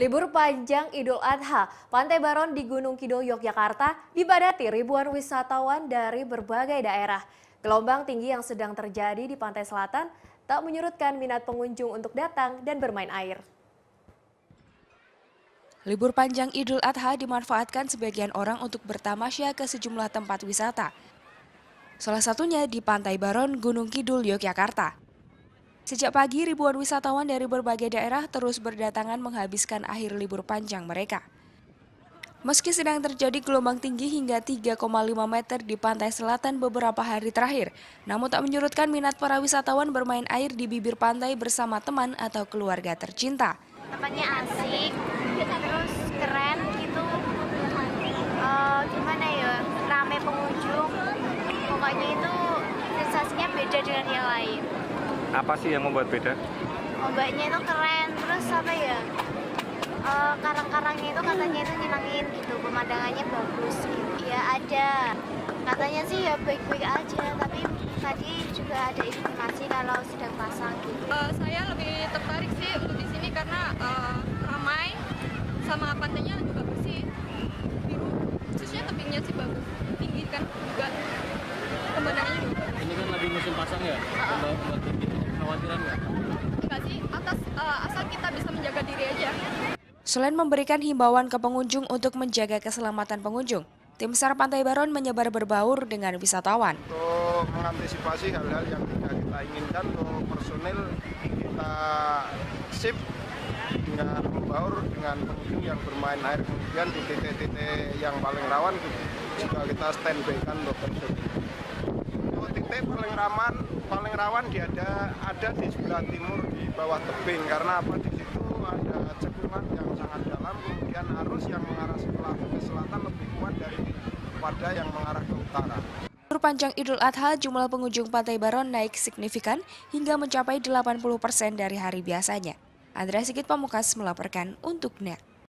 Libur panjang Idul Adha, Pantai Baron di Gunung Kidul, Yogyakarta dibadati ribuan wisatawan dari berbagai daerah. Gelombang tinggi yang sedang terjadi di pantai selatan tak menyurutkan minat pengunjung untuk datang dan bermain air. Libur panjang Idul Adha dimanfaatkan sebagian orang untuk bertamasya ke sejumlah tempat wisata. Salah satunya di Pantai Baron, Gunung Kidul, Yogyakarta. Sejak pagi, ribuan wisatawan dari berbagai daerah terus berdatangan menghabiskan akhir libur panjang mereka. Meski sedang terjadi gelombang tinggi hingga 3,5 meter di pantai selatan beberapa hari terakhir, namun tak menyurutkan minat para wisatawan bermain air di bibir pantai bersama teman atau keluarga tercinta. Tempatnya asik, terus keren gitu, uh, gimana ya, rame pengunjung, pokoknya itu sensasinya beda dengan yang lain. Apa sih yang membuat beda? Ombaknya itu keren, terus apa ya? Uh, karang-karangnya itu katanya itu nyenangin gitu, pemandangannya bagus gitu. Ya ada, katanya sih ya baik-baik aja, tapi tadi juga ada informasi kalau sedang pasang gitu. Uh, saya lebih tertarik sih untuk di sini karena uh, ramai, sama pantainya juga bersih, biru. Khususnya tebingnya sih bagus, tinggi kan juga, pemandangannya juga. Ini kan lagi musim pasang ya? Uh, nggak? Sih, atas uh, asal kita bisa menjaga diri aja. Selain memberikan himbauan ke pengunjung untuk menjaga keselamatan pengunjung, tim SAR Pantai Baron menyebar berbaur dengan wisatawan. Untuk mengantisipasi hal-hal yang tidak kita inginkan untuk personil kita sip dengan membaur dengan pengunjung yang bermain air kemudian di titik-titik yang paling rawan juga kita standby kan untuk personil. titik paling rawan paling rawan di ada ada di sebelah timur di bawah tebing karena apa di situ ada cekungan yang sangat dalam kemudian arus yang mengarah sebelah ke selatan lebih kuat daripada yang mengarah ke utara. Panjang Idul Adha jumlah pengunjung Pantai Baron naik signifikan hingga mencapai 80 persen dari hari biasanya. Andrea Sigit Pamukas melaporkan untuk NET.